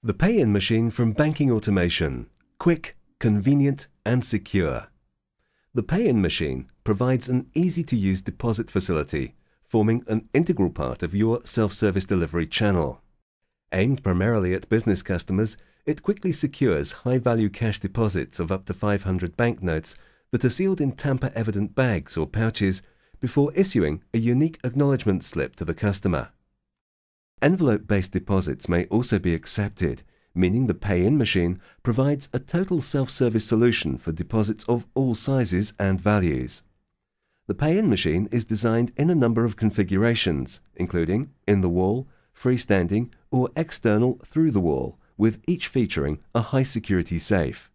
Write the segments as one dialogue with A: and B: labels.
A: The pay-in machine from Banking Automation. Quick, convenient and secure. The pay-in machine provides an easy-to-use deposit facility, forming an integral part of your self-service delivery channel. Aimed primarily at business customers, it quickly secures high-value cash deposits of up to 500 banknotes that are sealed in tamper-evident bags or pouches before issuing a unique acknowledgement slip to the customer. Envelope-based deposits may also be accepted, meaning the pay-in machine provides a total self-service solution for deposits of all sizes and values. The pay-in machine is designed in a number of configurations, including in-the-wall, freestanding, or external through the wall, with each featuring a high-security safe.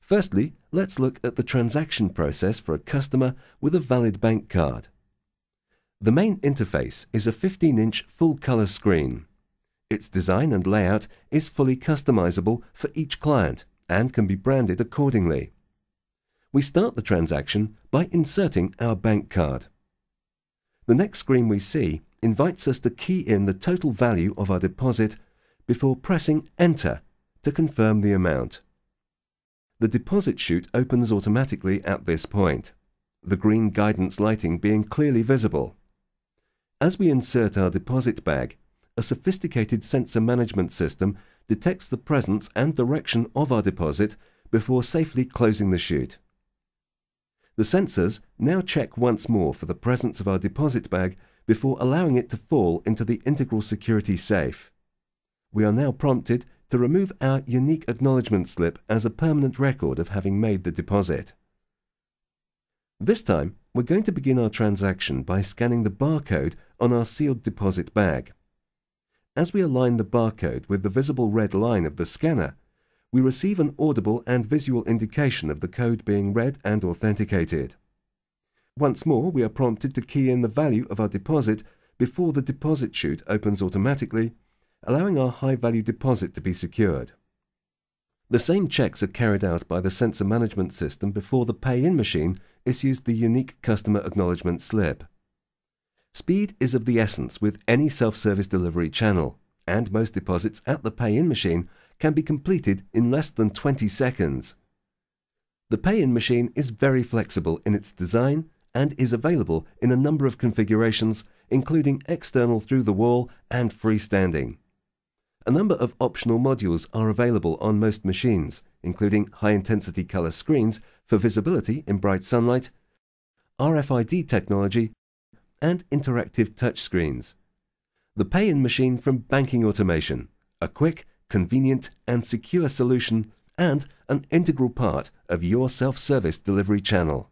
A: Firstly, let's look at the transaction process for a customer with a valid bank card. The main interface is a 15-inch full-color screen. Its design and layout is fully customizable for each client and can be branded accordingly. We start the transaction by inserting our bank card. The next screen we see invites us to key in the total value of our deposit before pressing Enter to confirm the amount. The deposit chute opens automatically at this point, the green guidance lighting being clearly visible. As we insert our deposit bag, a sophisticated sensor management system detects the presence and direction of our deposit before safely closing the chute. The sensors now check once more for the presence of our deposit bag before allowing it to fall into the integral security safe. We are now prompted to remove our unique acknowledgement slip as a permanent record of having made the deposit. This time, we're going to begin our transaction by scanning the barcode on our sealed deposit bag. As we align the barcode with the visible red line of the scanner, we receive an audible and visual indication of the code being read and authenticated. Once more, we are prompted to key in the value of our deposit before the deposit chute opens automatically, allowing our high-value deposit to be secured. The same checks are carried out by the sensor management system before the pay-in machine issues the unique customer acknowledgement slip. Speed is of the essence with any self-service delivery channel, and most deposits at the pay-in machine can be completed in less than 20 seconds. The pay-in machine is very flexible in its design and is available in a number of configurations, including external through the wall and freestanding. A number of optional modules are available on most machines, including high-intensity color screens for visibility in bright sunlight, RFID technology, and interactive touchscreens. The pay-in machine from Banking Automation, a quick, convenient and secure solution and an integral part of your self-service delivery channel.